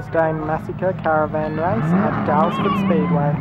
Mother's Day Massacre Caravan Race at Daylesford Speedway.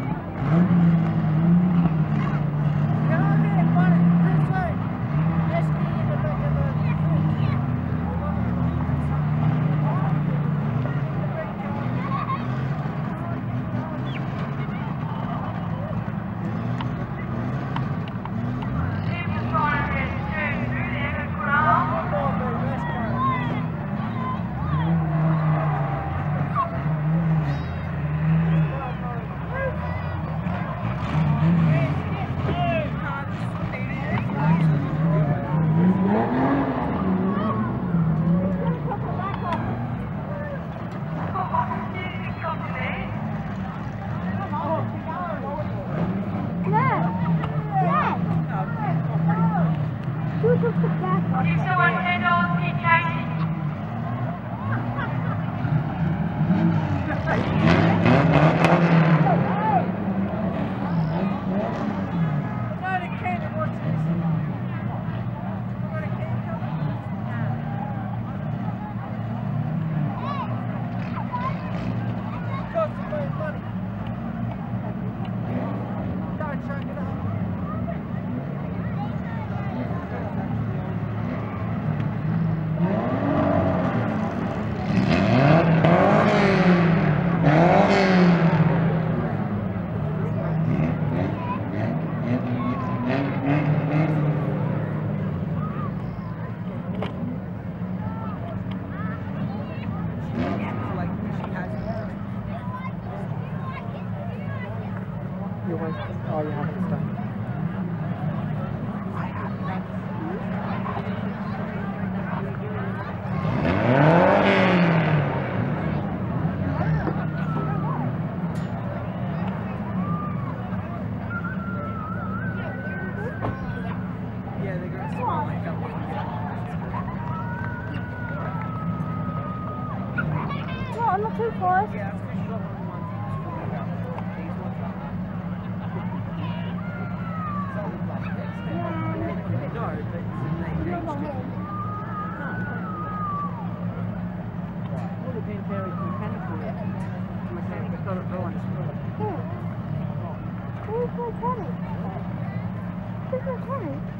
Where's my tennis?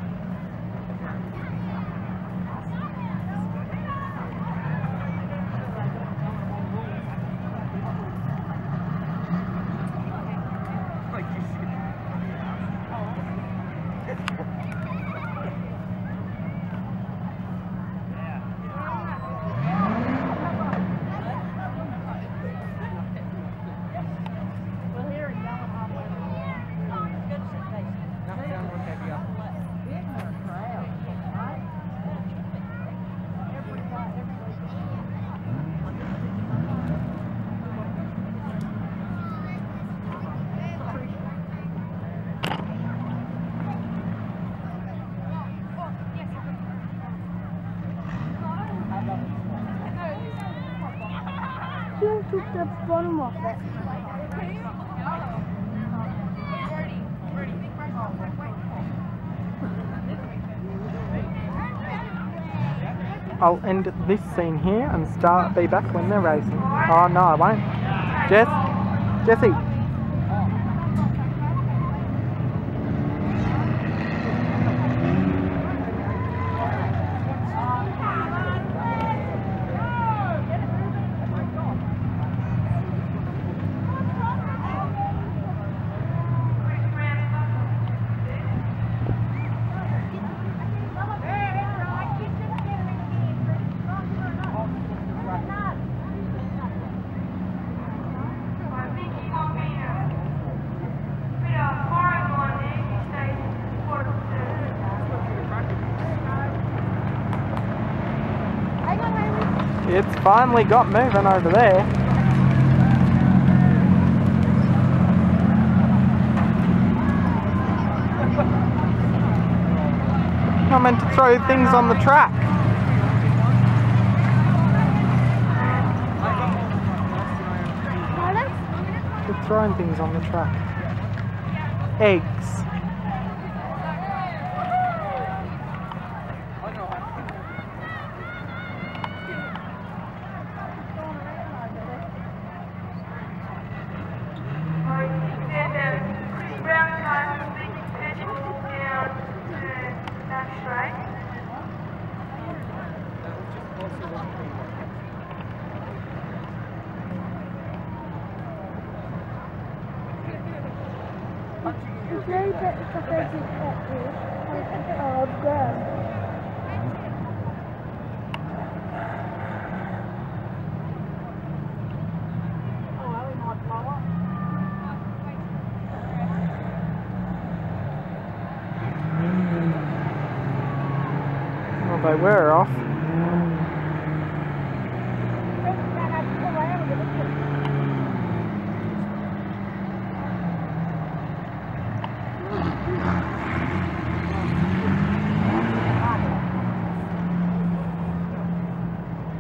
Took the bottom off it. I'll end this scene here and start be back when they're racing. Oh no, I won't. Jess, Jessie. Finally got moving over there. I meant to throw things on the track. We're throwing things on the track. Eggs. Chris Brown time, heading down to that straight. There's no better stuff I did at this. Oh, God. Were off.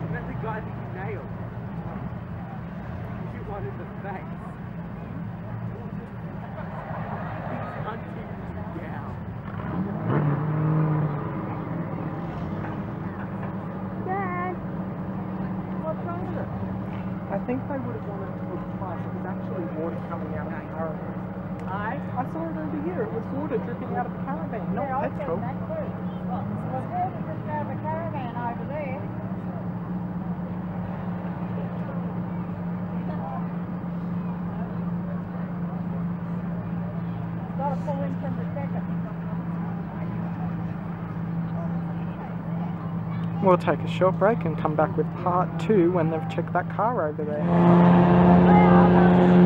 That's the guy that you nailed. You one in the face. He's hunting you down. Dad, what's wrong with it? I think they would have wanted to look twice. It was actually water coming out of the caravan. I I saw it over here. It was water dripping out of the caravan, not petrol. We'll take a short break and come back with part two when they've checked that car over there.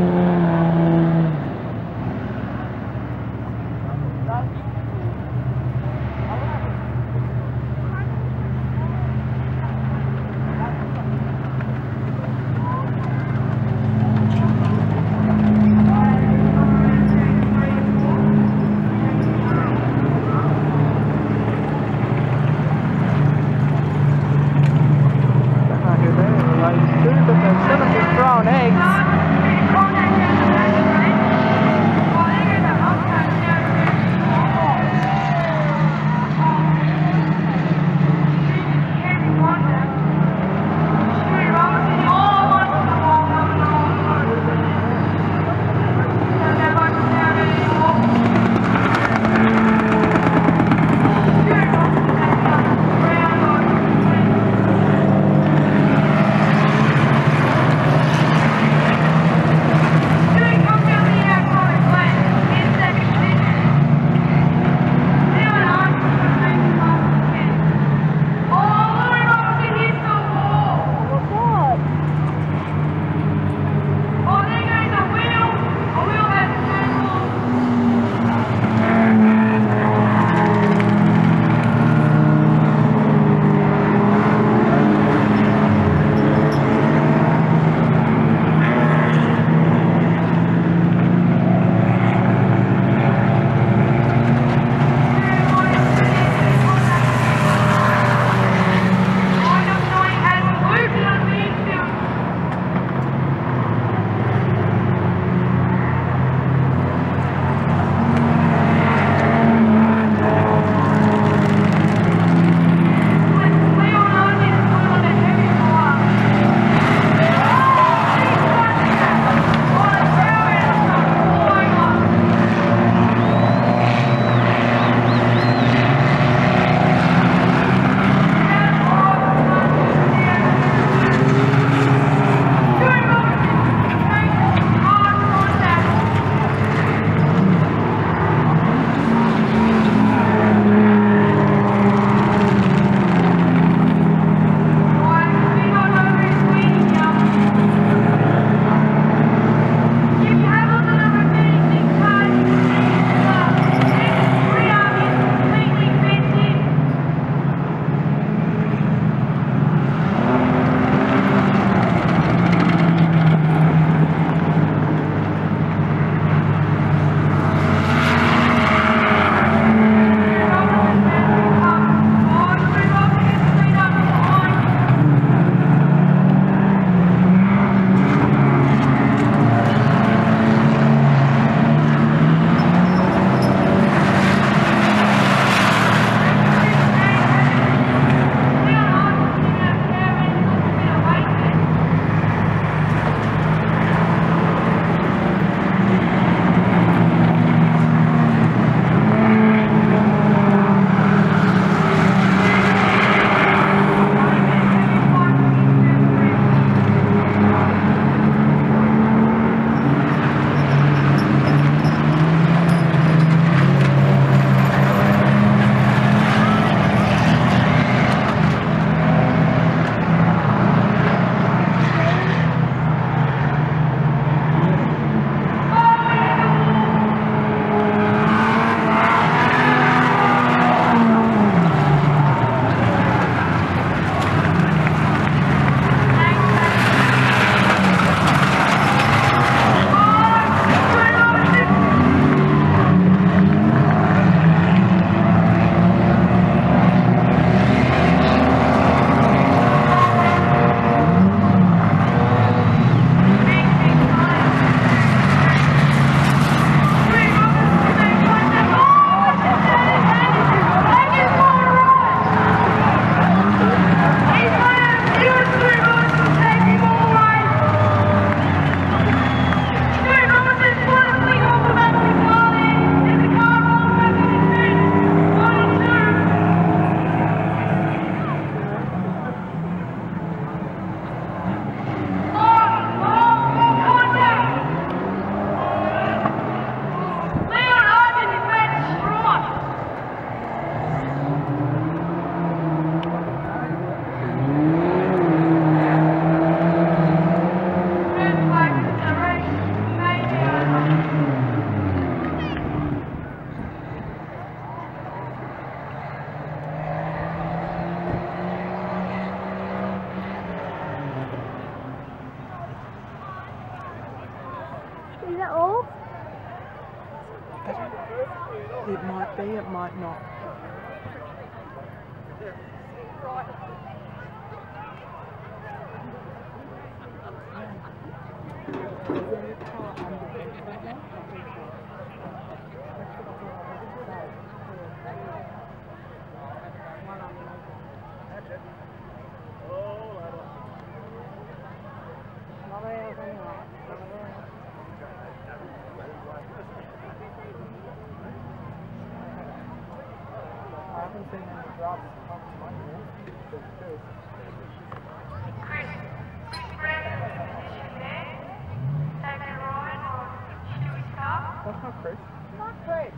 That's not crazy. It's not crazy.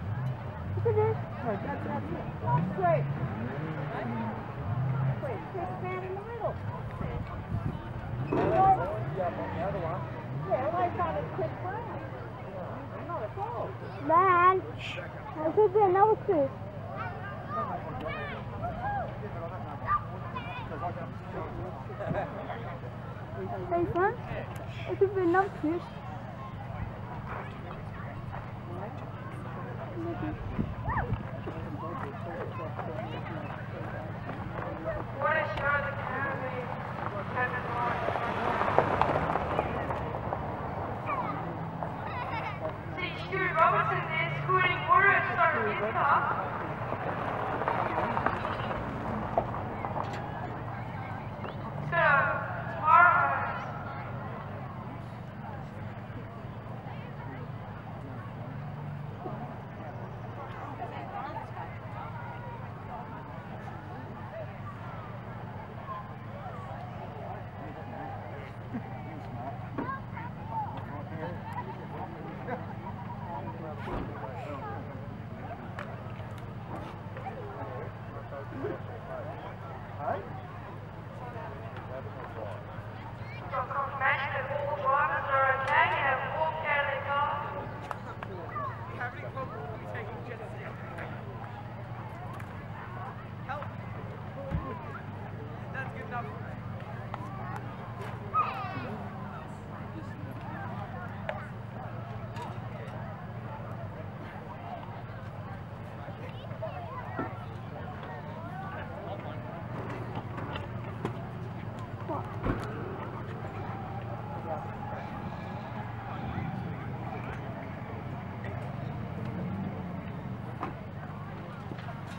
Yes, it is. Right, that's, that's it. Not crazy. Wait, take a man in the middle. Yeah, the other one. Yeah, well, I found it quick brown. Not at all. Man, there could be another two. Hey, son, it could be another fish. Thank you.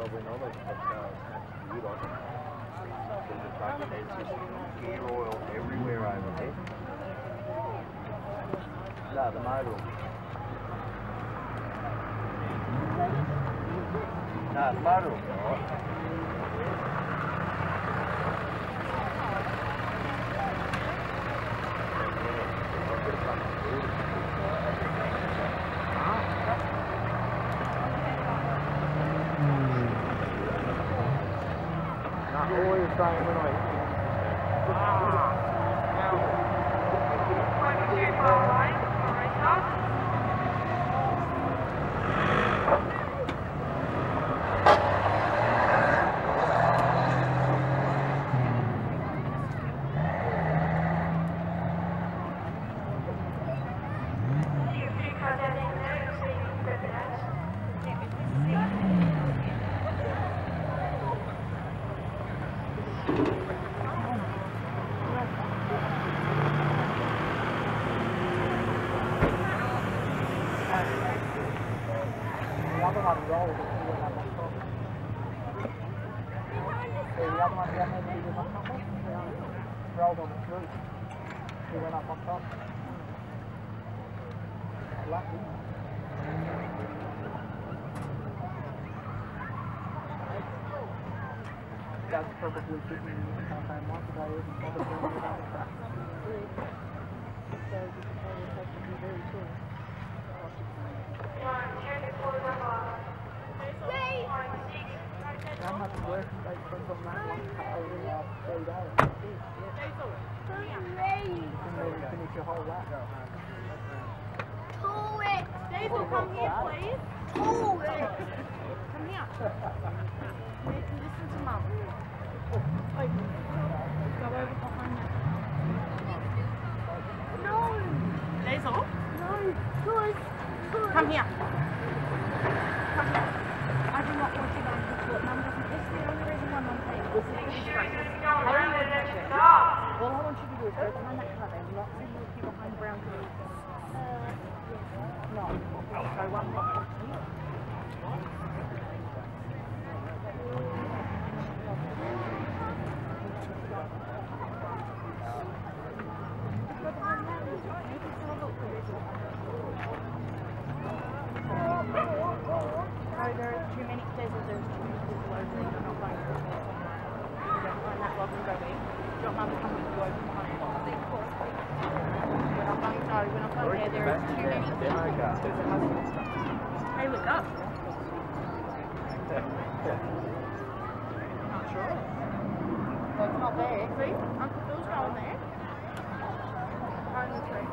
gearbox is probably not a top cars. Gearbox. There's a just gear oil everywhere over there. No, the motor. No, the motor. Right. Not always saying when I Twenty-two far right, right up. You can cut that in there, so you can put that. The other one rolled and he went up on top. So the other one down there that he was on top of, rolled on its roof. He went up on top. Lucky. Probably sitting in the today, isn't bothered doing it on the track. So you can tell yourself to be very cool. One, check it for number Yay! point six. How much work they spend on that one cut over the last three days? And then finish your whole lap. Pull it! Daisy, come here, please. Pull it! Come here. Listen to mum. Wait. Go over behind that. No! Daisy, No! Push! Push! come here. Come here. I do not want you going to court. Mum doesn't. This is the only reason why mum saying this. This is the disgrace. Don't How run do you it want at to the check? stop. All I want you to do is go behind that car. They're not seeing you behind brown. No. So one box. No, there are too many. There's, there's too many people over there. You're not going to the court. You can go behind that log and go there. Do you want mum to come with you over behind the log? We're not going. No, we're not going there. There is too many people. Demo car. Hey, look up. Sure. It's not there. See? Uncle Phil's going there. The tree